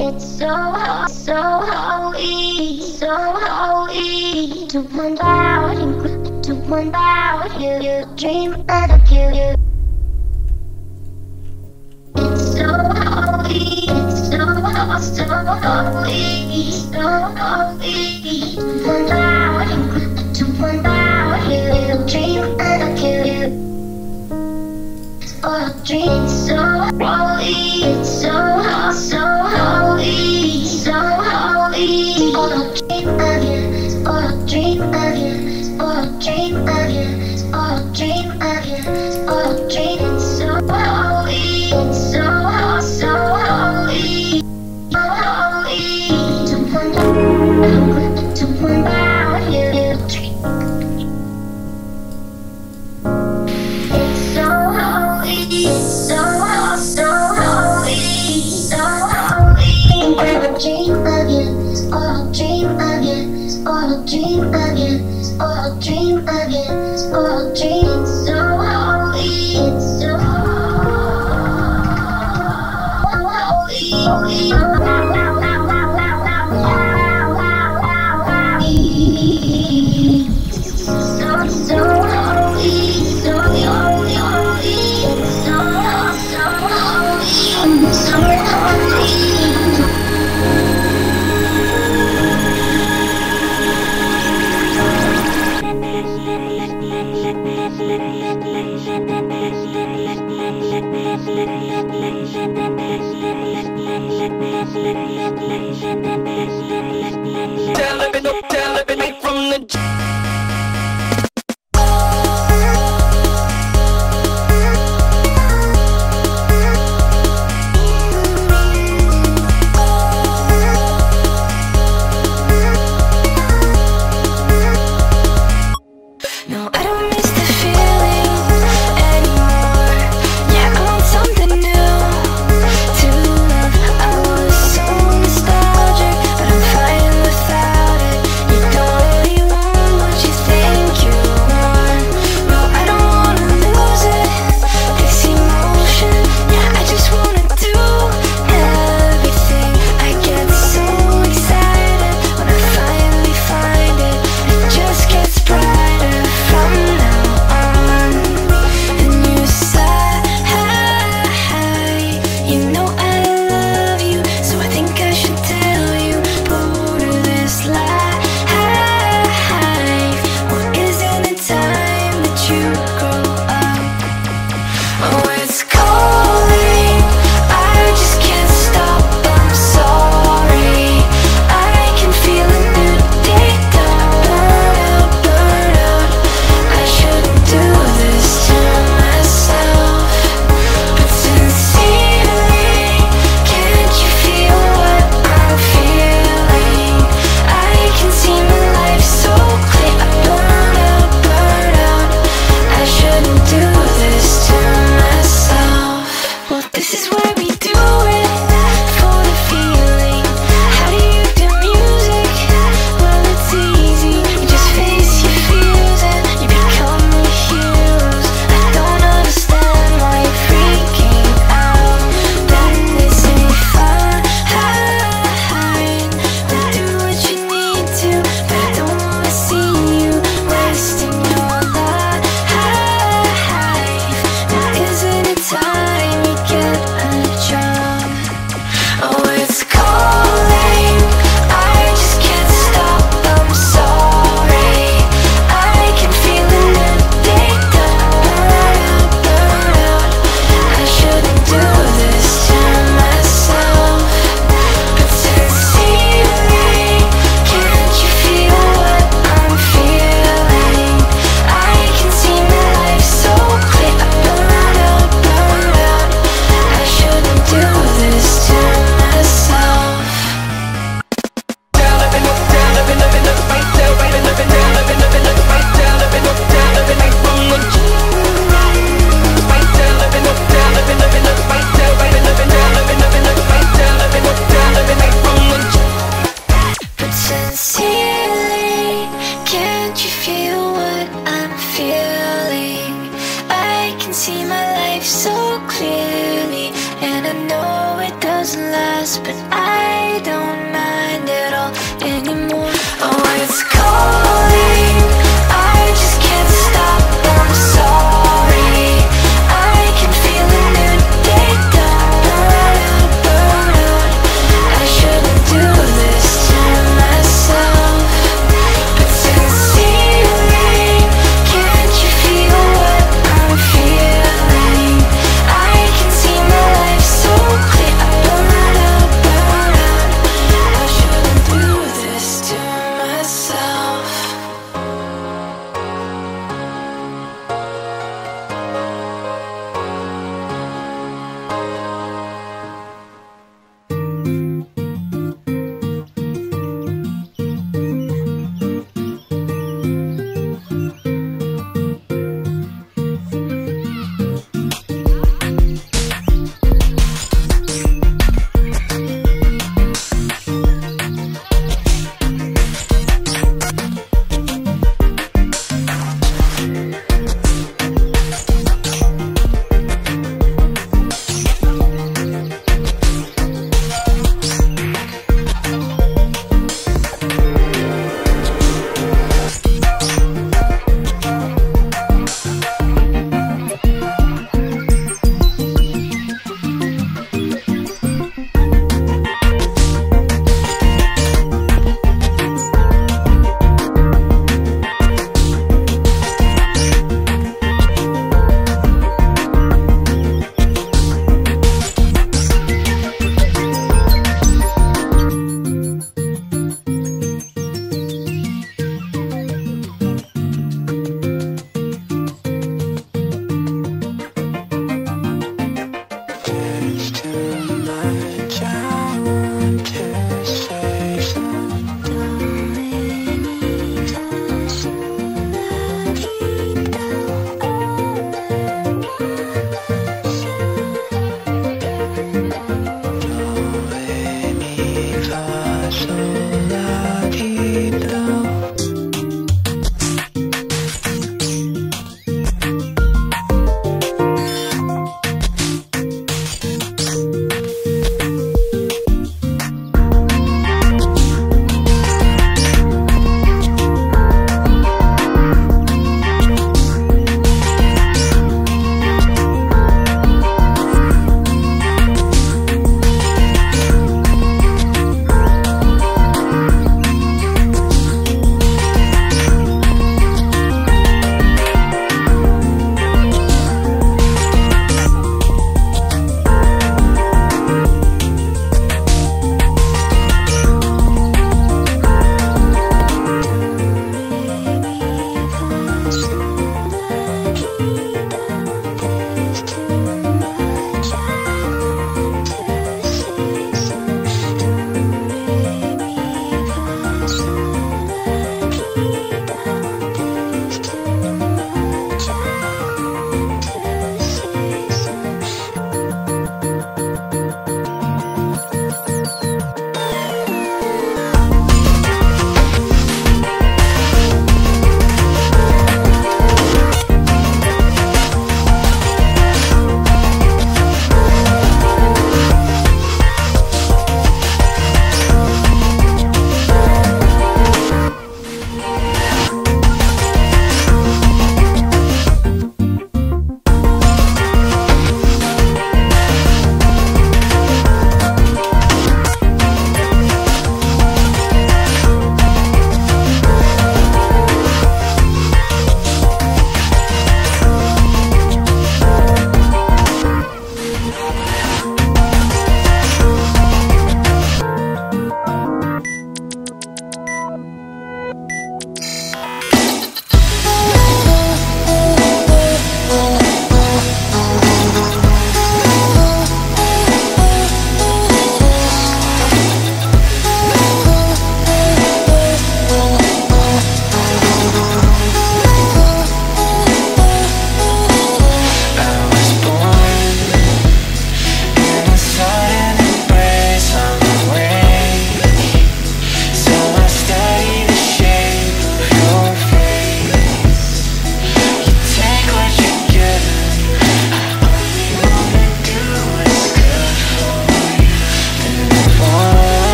It's so hard, so hard, so hard to wonder out and to one out you, you dream of kill you. It's so hard, it's so hard, so hard, so hard to wonder out and to one out you, you dream of kill you a dream so holy, so so a dream of you, a dream of you, a dream of you. Tell me, no, tell me from the.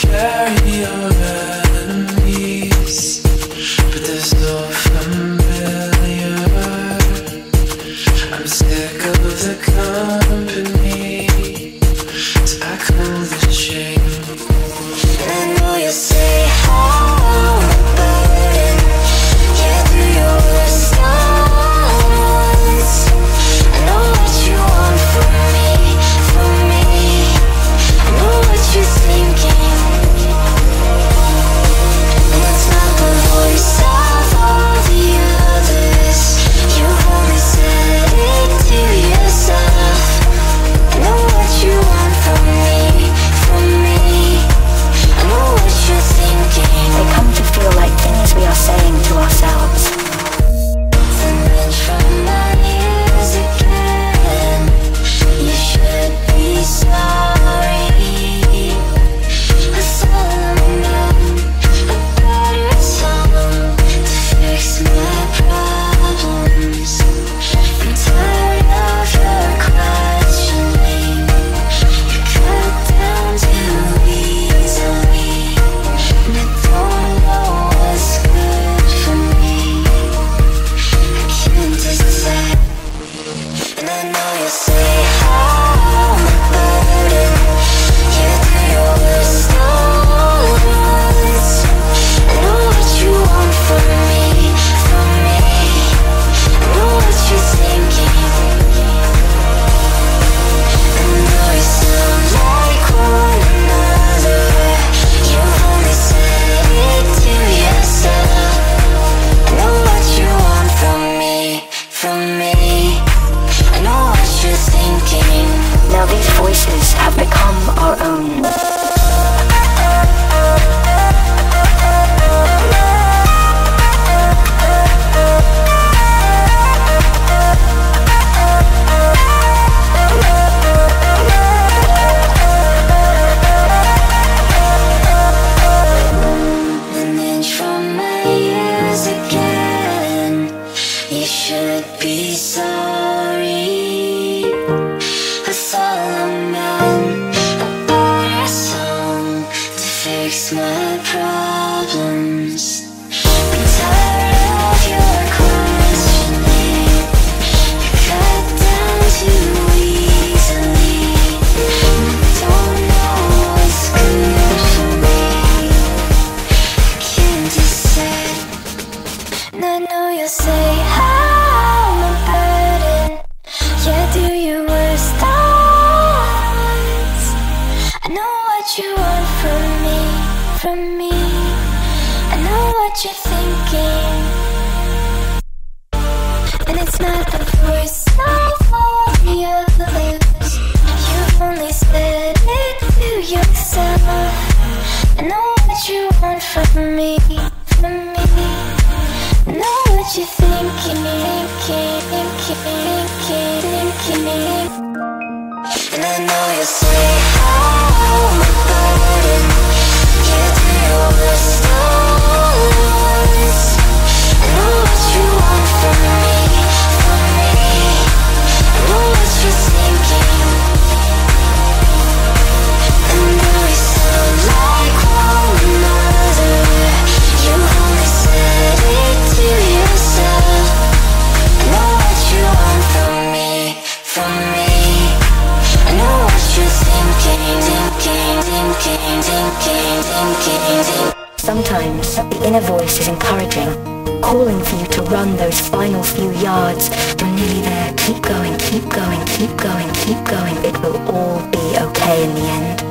carry on. encouraging, calling for you to run those final few yards. You're nearly there. Keep going, keep going, keep going, keep going. It will all be okay in the end.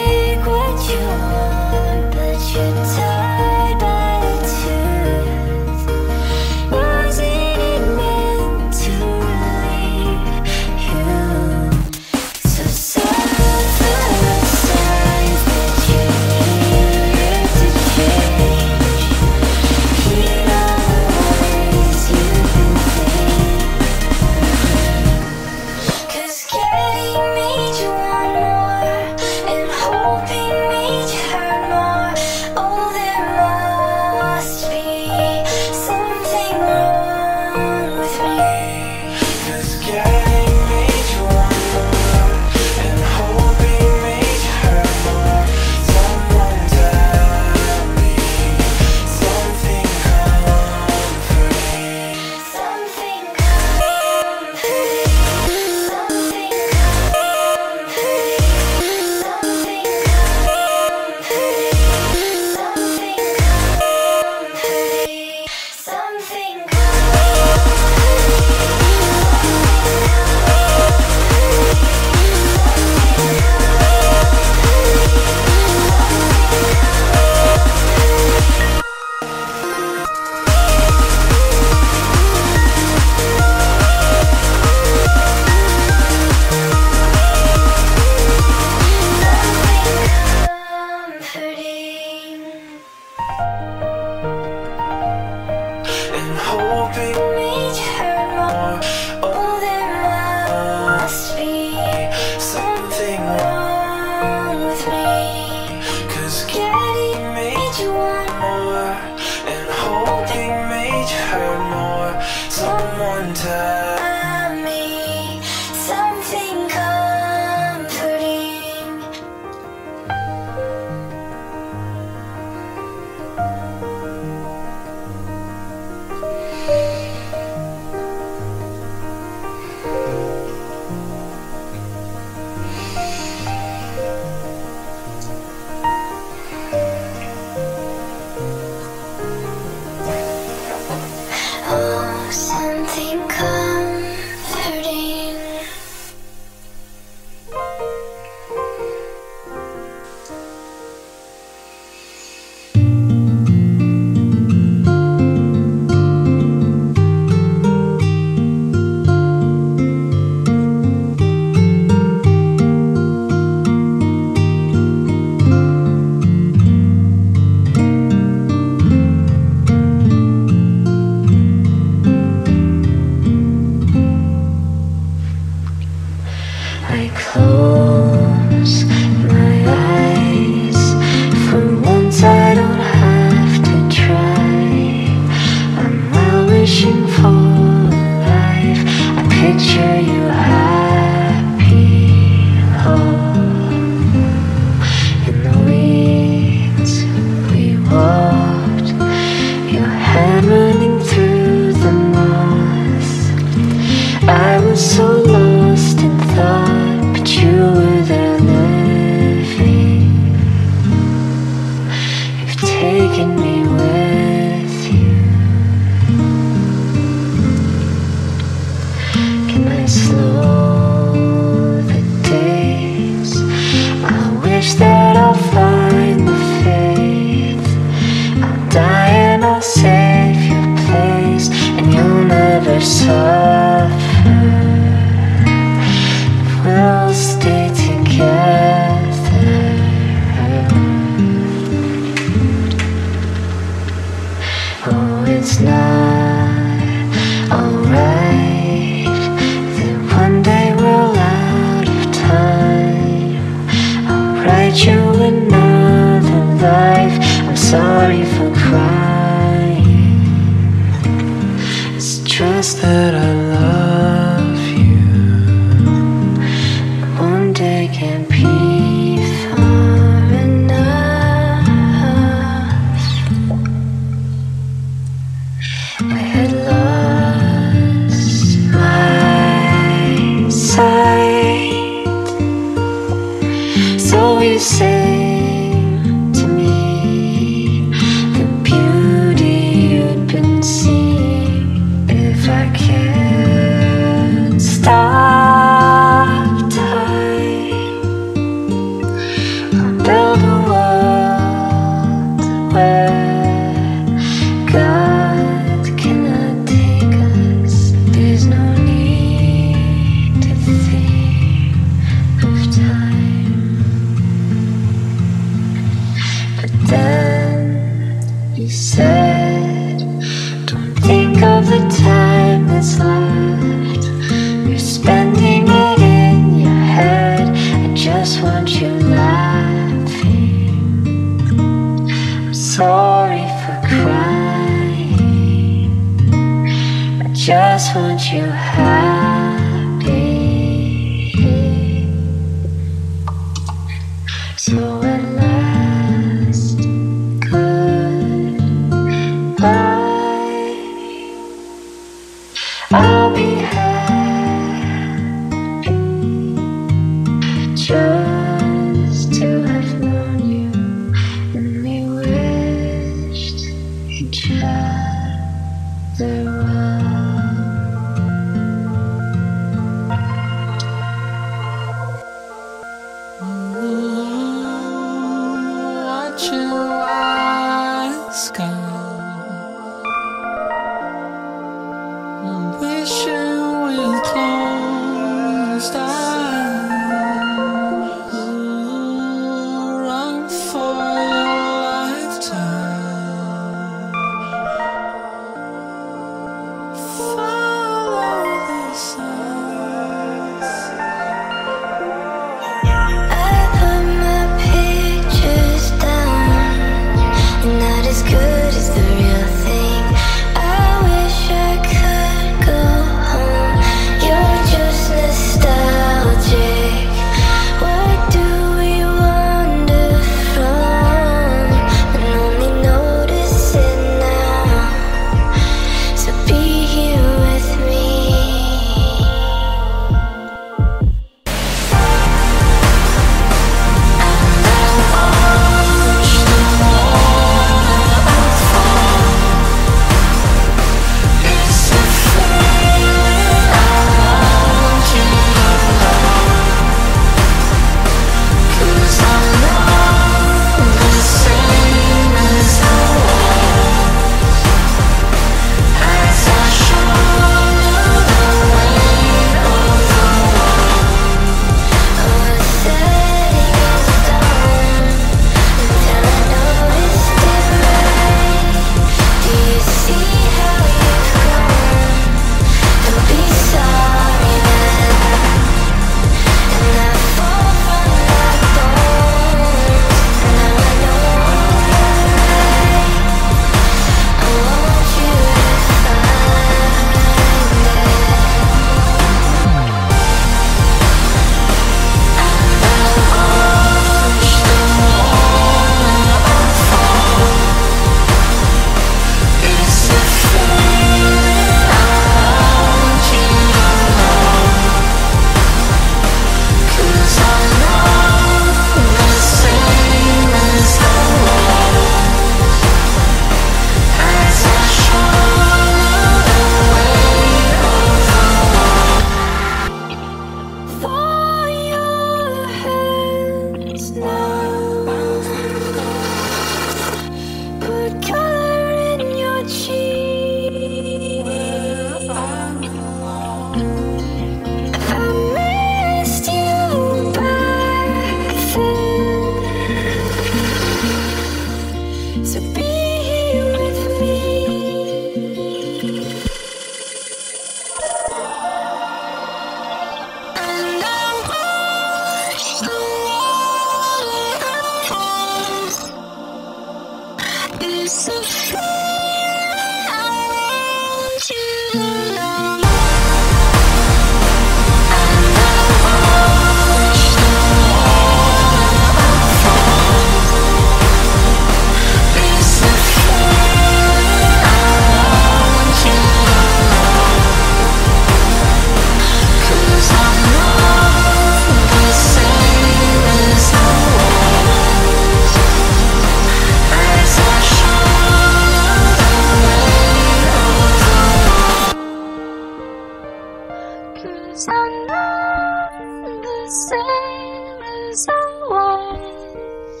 ways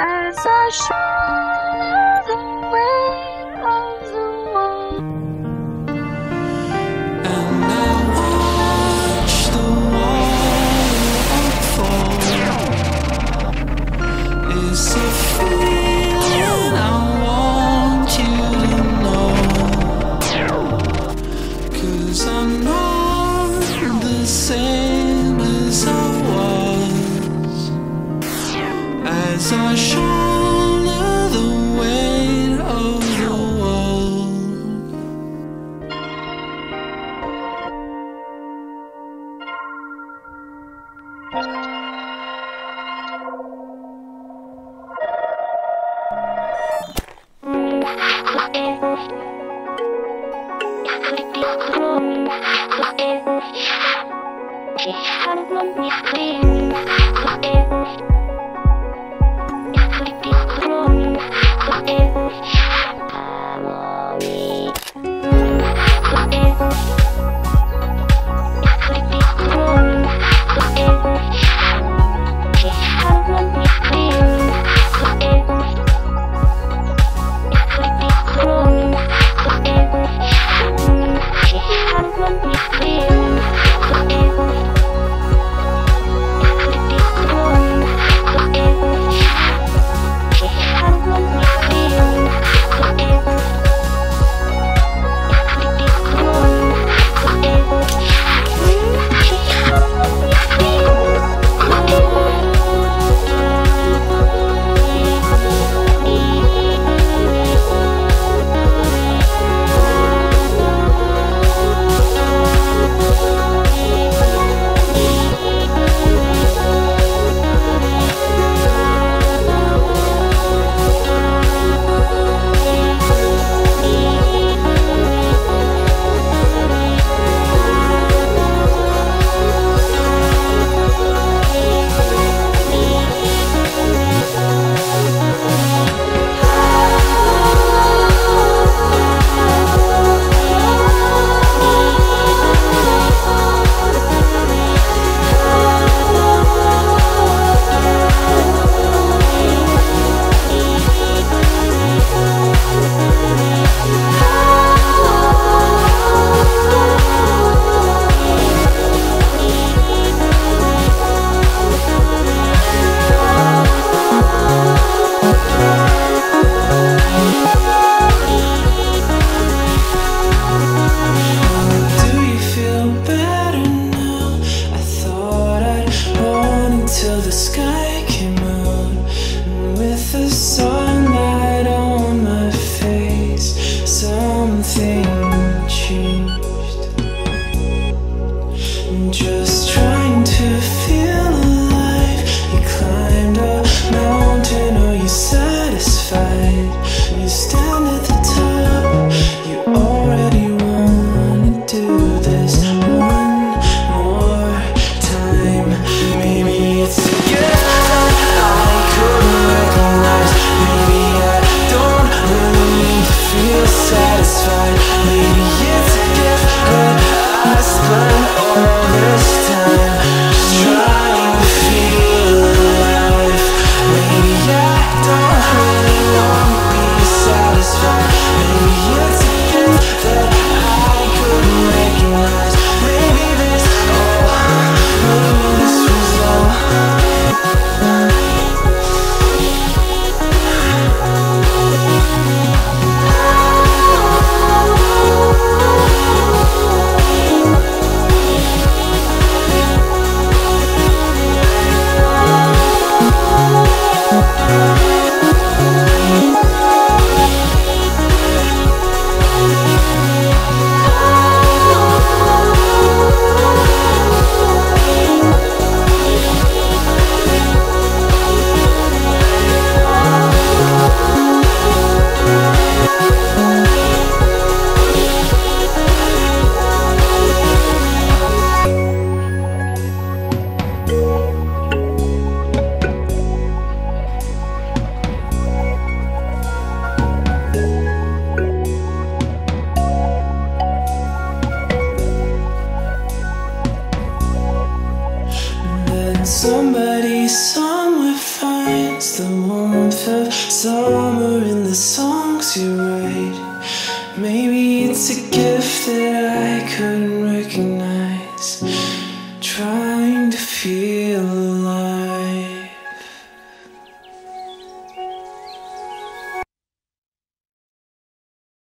as I shoulder the weight of the world. And I the fall. Is it